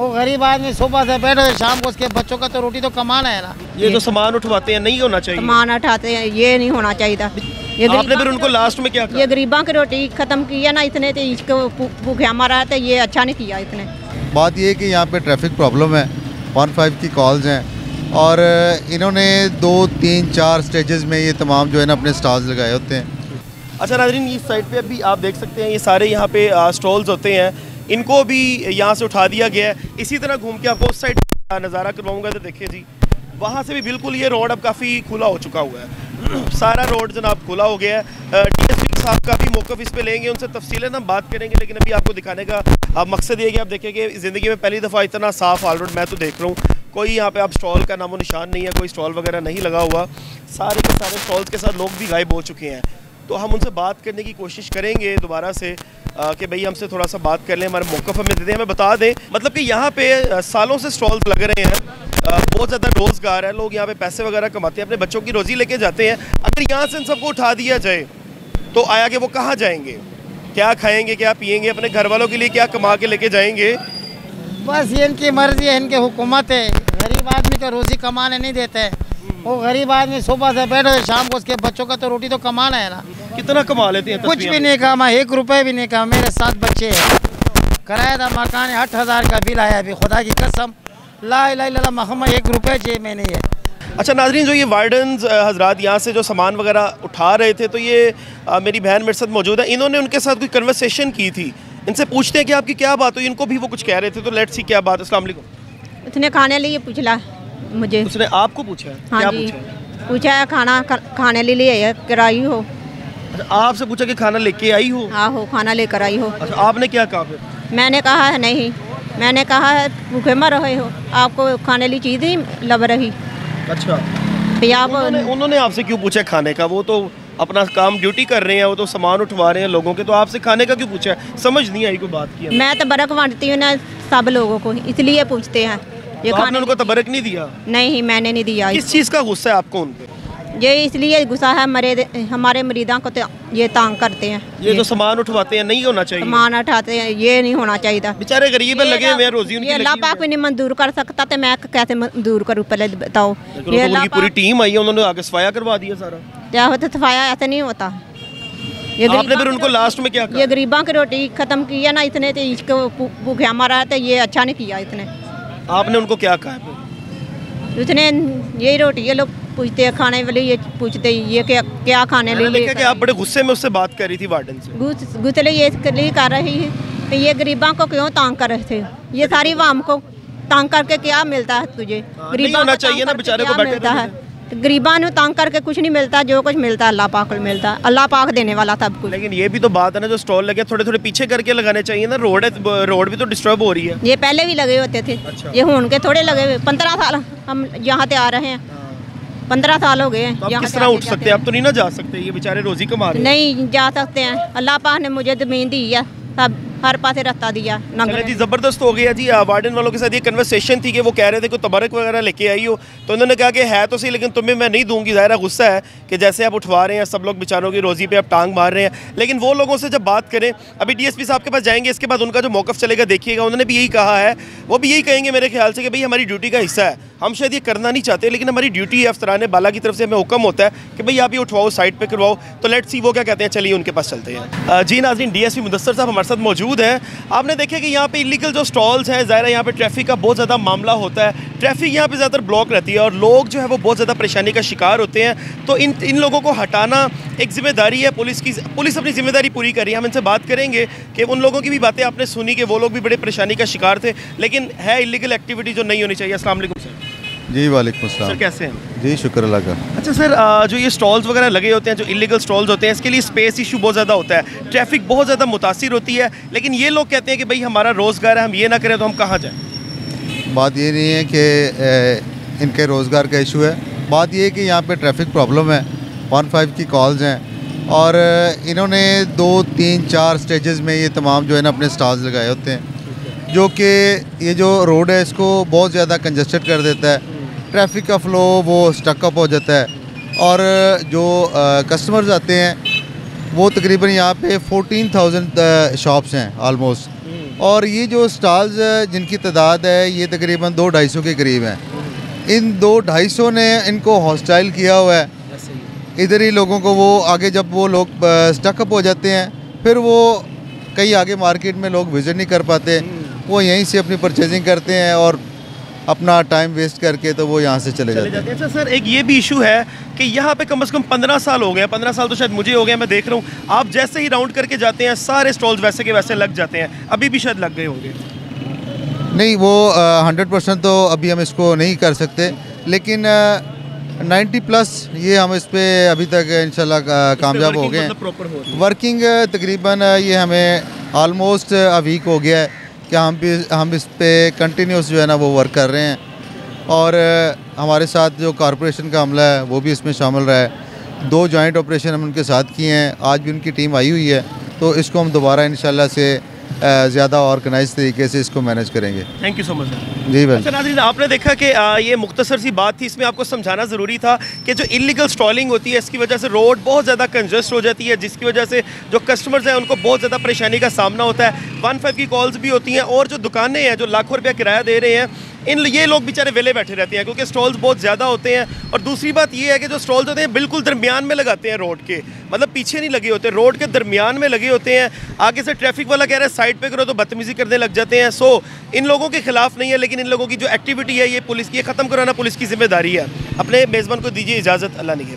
वो गरीब आदमी सुबह से बैठे शाम को उसके बच्चों का तो रोटी तो कमाना है ना। ये तो सामान उठवाते हैं नहीं होना चाहिए। सामान उठाते हैं ये नहीं होना चाहिए। था ये आपने फिर उनको लास्ट में क्या कहा? ये गरीबों की रोटी खत्म की है ना इतने तो इसको भूखा मारा है तो ये अच्छा नहीं किया इतने बात ये है कि यहाँ पे ट्रैफ़िक प्रॉब्लम है वन फाइव की कॉल्स हैं और इन्होंने दो तीन चार स्टेजेस में ये तमाम जो है ना अपने स्टॉल्स लगाए होते हैं। अच्छा नाजरीन इस साइड पे अभी आप देख सकते हैं ये सारे यहाँ पे स्टॉल्स होते हैं। इनको भी यहाँ से उठा दिया गया है। इसी तरह घूम के आपको उस साइड नज़ारा करवाऊँगा तो देखिए जी, वहाँ से भी बिल्कुल ये रोड अब काफ़ी खुला हो चुका हुआ है। सारा रोड जनाब खुला हो गया है। डी साहब का भी मौकफ इस पर लेंगे, उनसे तफसीलन हम बात करेंगे, लेकिन अभी आपको दिखाने का अब मकसद ये कि आप देखेंगे, ज़िंदगी में पहली दफ़ा इतना साफ़ ऑल रोड मैं तो देख रहा हूँ। कोई यहाँ पे आप स्टॉल का नामो निशान नहीं है, कोई स्टॉल वगैरह नहीं लगा हुआ। सारे के सारे स्टॉल्स के साथ लोग भी गायब हो चुके हैं। तो हम उनसे बात करने की कोशिश करेंगे दोबारा से। कि भाई हमसे थोड़ा सा बात कर लें, हमारे मौक़ हमें दे दें, हमें बता दें। मतलब कि यहाँ पे सालों से स्टॉल्स लग रहे हैं। बहुत ज़्यादा रोज़गार है, लोग यहाँ पे पैसे वगैरह कमाते हैं, अपने बच्चों की रोज़ी लेके जाते हैं। अगर यहाँ से इन सबको उठा दिया जाए तो आया कि वो कहाँ जाएँगे? क्या खाएँगे, क्या पियेंगे, अपने घर वालों के लिए क्या कमा के लेके जाएँगे? बस ये इनकी मर्ज़ी है, इनकी हुकूमत है। गरीब आदमी को रोजी कमाने नहीं देते। वो गरीब आदमी सुबह से बैठे हुए शाम को उसके बच्चों का तो रोटी तो कमाना है ना। कितना कमा लेते हैं कुछ भी नहीं कमा एक रुपए भी नहीं कमा मेरे साथ बच्चे हैं। कराया था मकान है आठ हज़ार का बिल आया अभी खुदा की कसम। ला इल्लल्लाह मोहम्मद एक रुपए जेब में नहीं है अच्छा नाजरीन जो ये वार्डन हजरात यहाँ से जो सामान वगैरह उठा रहे थे तो ये अ, मेरी बहन मेरे साथ मौजूद है। इन्होंने उनके साथ कोई कन्वर्सेशन की थी? इनसे पूछते हैं कि आपकी क्या बात हुई? इनको भी वो कुछ कह रहे थे तो लेट्स सी क्या बात अस्सलाम वालेकुम। इतने खाने लिए पूछला। मुझे उसने आपको पूछा हाँ? क्या जी। पूछा पूछा है खाना खाने ले लिए है कराई हो। अच्छा आपसे पूछा कि खाना लेके आई हो? हाँ हो खाना लेकर आई हो। अच्छा आपने क्या कहा फिर? मैंने कहा है नहीं। मैंने कहा है भूखे मर रहे हो। आपको खाने ली चीज़ ही लब रही। अच्छा। फिर आप उन्होंने उन्होंने आपसे क्यों पूछा खाने का? वो तो अपना काम ड्यूटी कर रहे हैं वो तो सामान उठवा रहे हैं लोगों के। तो आपसे खाने का क्यों पूछा है? समझ नहीं आई कोई बात की। मैं तो बर्फ़ बांटती हूँ ना सब लोगों को इसलिए पूछते हैं। ये तो आपने उनको तबरक नहीं दिया? नहीं मैंने नहीं दिया। किस चीज़ का गुस्सा है आपको उन पे? ये इसलिए गुस्सा है मरे हमारे मरीदा को तो ये तांग करते हैं। ये तो सामान उठवाते हैं नहीं होना चाहिए। सामान उठाते हैं ये नहीं होना चाहिए। था बेचारे गरीब लगे हुए हैं रोजी उनकी ये अल्लाह पाक भी नहीं मंजूर कर सकता तो मैं कैसे मंजूर करूँ पहले बताओ? ये पूरी टीम आई है उन्होंने आगे सफाया करवा दिया सारा। क्या होता सफाया ऐसा नहीं होता। ये आपने फिर उनको लास्ट में क्या ये गरीबों की रोटी खत्म की है ना इतने तो इसको भूखा मारा है तो ये अच्छा नहीं किया इतने आपने उनको क्या कहा उसने यही रोटी ये लोग पूछते हैं खाने वाले ये पूछते हैं, ये क्या क्या खाने वाले लिए कि आप बड़े गुस्से में उससे बात कर रही थी वार्डन से। गुस्से ये कर रही है कि ये गरीबा को क्यों तंग कर रहे थे? ये सारी वाम को तांग करके क्या मिलता है तुझे? गरीबा होना चाहिए ना, बेचारे को मिलता रहने है गरीबा नु तांग करके कुछ नहीं मिलता जो कुछ मिलता है अल्लाह पाक को मिलता है अल्लाह पाक देने वाला सब कुछ। लेकिन ये भी तो बात है ना जो स्टॉल लगे थोड़े थोड़े पीछे करके लगाने चाहिए ना रोड है रोड भी तो डिस्टर्ब हो रही है। ये पहले भी लगे होते थे अच्छा। ये हूँ के थोड़े लगे हुए पंद्रह साल हम यहाँ से आ रहे हैं। पंद्रह साल हो गए हैं तो किस तरह उठ सकते हैं? आप तो नहीं ना जा सकते ये बेचारे रोजी कमा रहे नहीं जा सकते हैं। अल्लाह पाक ने मुझे ज़मीन दी है सब हर पासे रास्ता दिया चले जी ज़बरदस्त हो गया जी वार्डन वालों के साथ ये कन्वर्सेशन थी कि वो कह रहे थे कोई तबरक वगैरह लेके आई हो। तो उन्होंने कहा कि है तो सही लेकिन तुम्हें मैं नहीं दूँगी। ज़ाहिर गुस्सा है कि जैसे आप उठवा रहे हैं सब लोग बेचारों की रोज़ी पे आप टांग मार रहे हैं। लेकिन वो लोगों से जब बात करें अभी डीएसपी साहब के पास जाएँगे इसके बाद उनका जो मौकफ चलेगा देखिएगा। उन्होंने भी यही कहा है। वो भी यही कहेंगे मेरे ख्याल से कि भाई हमारी ड्यूटी का हिस्सा है। हम शायद ये करना नहीं चाहते लेकिन हमारी ड्यूटी है अफसरान बाला की तरफ़ से हमें हुक्म होता है कि भाई आप ये उठवाओ साइड पर करवाओ। तो लेट सी वो क्या कहते हैं चलिए उनके पास चलते हैं। जी नाजरीन डीएसपी मुदस्सर साहब हमारे साथ मौजूद हैं। आपने देखा कि यहाँ पे इलीगल जो स्टॉल्स हैं, ज़ाहिर है यहाँ पे ट्रैफ़िक का बहुत ज़्यादा मामला होता है। ट्रैफ़िक यहाँ पे ज़्यादातर ब्लॉक रहती है और लोग जो है वो बहुत ज़्यादा परेशानी का शिकार होते हैं। तो इन इन लोगों को हटाना एक ज़िम्मेदारी है। पुलिस की, पुलिस अपनी ज़िम्मेदारी पूरी कर रही है। हम इनसे बात करेंगे कि उन लोगों की भी बातें आपने सुनी कि वो लोग भी बड़े परेशानी का शिकार थे, लेकिन है इलीगल एक्टिविटी जो नहीं होनी चाहिए। असल सर जी वालेकुम सर कैसे हैं? जी शुक्र अल्लाह का। अच्छा सर जो ये स्टॉल्स वगैरह लगे होते हैं जो इलीगल स्टॉल्स होते हैं इसके लिए स्पेस इशू बहुत ज़्यादा होता है। ट्रैफ़िक बहुत ज़्यादा मुतासर होती है लेकिन ये लोग कहते हैं कि भाई हमारा रोज़गार है हम ये ना करें तो हम कहाँ जाएँ? बात ये नहीं है कि इनके रोज़गार का इशू है। बात ये है कि यहाँ पर ट्रैफ़िक प्रॉब्लम है वन फाइव की कॉल्स हैं और इन्होंने दो तीन चार स्टेजेस में ये तमाम जो है ना अपने स्टॉल्स लगाए होते हैं जो कि ये जो रोड है इसको बहुत ज़्यादा कंजस्टेड कर देता है। ट्रैफ़िक का फ़्लो वो स्टकअप हो जाता है। और जो कस्टमर्स आते हैं वो तकरीबन यहाँ पे फोर्टीन थाउज़ेंड शॉप्स हैं आलमोस्ट और ये जो स्टॉल्स जिनकी तादाद है ये तकरीबन दो ढाई सौ के करीब हैं। इन दो ढाई सौ ने इनको हॉस्टाइल किया हुआ है। इधर ही लोगों को वो आगे जब वो लोग स्टकअप हो जाते हैं फिर वो कई आगे मार्केट में लोग विज़िट नहीं कर पाते। वो यहीं से अपनी परचेजिंग करते हैं और अपना टाइम वेस्ट करके तो वो यहाँ से चले चले जाते हैं। अच्छा सर एक ये भी इशू है कि यहाँ पे कम से कम पंद्रह साल हो गए हैं। पंद्रह साल तो शायद मुझे हो गया मैं देख रहा हूँ। आप जैसे ही राउंड करके जाते हैं सारे स्टॉल्स वैसे के वैसे लग जाते हैं। अभी भी शायद लग गए होंगे। नहीं वो हंड्रेड परसेंट तो अभी हम इसको नहीं कर सकते। लेकिन नाइन्टी प्लस ये हम इस पर अभी तक इंशाल्लाह कामयाब हो गए हैं। प्रॉपर मतलब है। वर्किंग तकरीबन ये हमें आलमोस्ट अ वीक हो गया है। कि हम भी, हम इस पर कंटिन्यूस जो है ना वो वर्क कर रहे हैं। और हमारे साथ जो कॉरपोरेशन का हमला है, वो भी इसमें शामिल रहा है। दो जॉइंट ऑपरेशन हम उनके साथ किए हैं, आज भी उनकी टीम आई हुई है तो इसको हम दोबारा इन से ज़्यादा ऑर्गेनाइज तरीके से इसको मैनेज करेंगे। थैंक यू सो मच जी भाई। अच्छा नाज़रीन आपने देखा कि ये मुख्तसर सी बात थी इसमें आपको समझाना ज़रूरी था कि जो इलीगल स्टॉलिंग होती है इसकी वजह से रोड बहुत ज़्यादा कंजस्ट हो जाती है जिसकी वजह से जो कस्टमर्स हैं उनको बहुत ज़्यादा परेशानी का सामना होता है। वन फाइव की कॉल्स भी होती हैं और जो दुकानें हैं जो लाखों रुपया किराया दे रहे हैं इन ये लोग बेचारे वेले बैठे रहते हैं, क्योंकि स्टॉल्स बहुत ज़्यादा होते हैं। और दूसरी बात ये है कि जो स्टॉल्स होते हैं, बिल्कुल दरमियान में लगाते हैं रोड के। मतलब पीछे नहीं लगे होते रोड के दरमियान में लगे होते हैं। आगे से ट्रैफ़िक वाला कह रहा है साइड पे करो तो बदतमीजी करने लग जाते हैं। सो इन लोगों के खिलाफ नहीं है, लेकिन इन लोगों की जो एक्टिविटी है, ये पुलिस की ख़त्म कराना पुलिस की ज़िम्मेदारी है। अपने मेज़बान को दीजिए इजाज़त, अल्लाह निगे